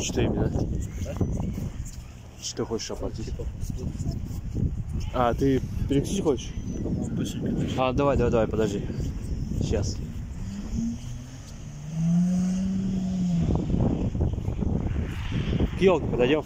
Что именно? Что ты хочешь оплатить? Типа, а, ты перекусить хочешь? А, давай, давай, давай, подожди. Сейчас. К елке подойдем.